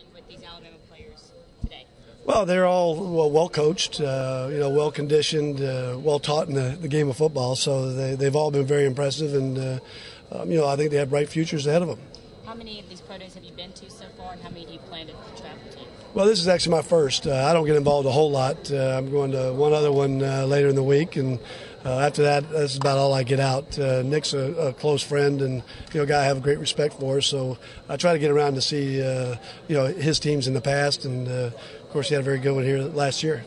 important with these Alabama players today? Well, they're all well, well coached, uh, you know, well conditioned, uh, well taught in the, the, game of football. So they, have all been very impressive, and uh, um, you know, I think they have bright futures ahead of them. How many of these pro days have you been to so far, and how many do you plan to travel to? Well, this is actually my first. Uh, I don't get involved a whole lot. Uh, I'm going to one other one uh, later in the week, and uh, after that, that's about all I get out. Uh, Nick's a, a, close friend and you know, guy I have a great respect for. So I try to get around to see uh, you know his teams in the past, and of course he had a very good one here last year.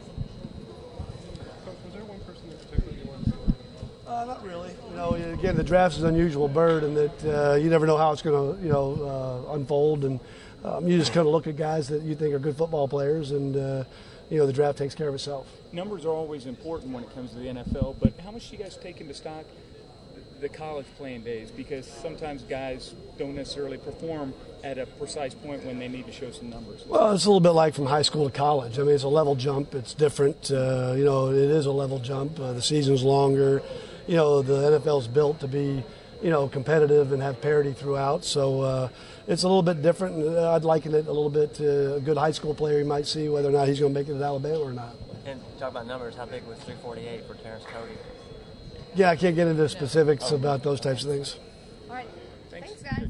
Uh, not really. You know, again, the draft is an unusual bird, and that uh, you never know how it's going to, you know, uh, unfold. And um, you just kind of look at guys that you think are good football players, and uh, you know, the draft takes care of itself. Numbers are always important when it comes to the NFL, but how much do you guys take into stock the college playing days? Because sometimes guys don't necessarily perform at a precise point when they need to show some numbers. Well, it's a little bit like from high school to college. I mean, it's a level jump. It's different. Uh, you know, it is a level jump. Uh, the season's longer. You know, the NFL's built to be you know, competitive and have parity throughout. So uh, it's a little bit different. I'd liken it a little bit to a good high school player you might see whether or not he's going to make it at Alabama or not. And talk about numbers. How big was 348 for Terrence Cody? Yeah, I can't get into specifics about those types of things. All right. Thanks, Thanks guys.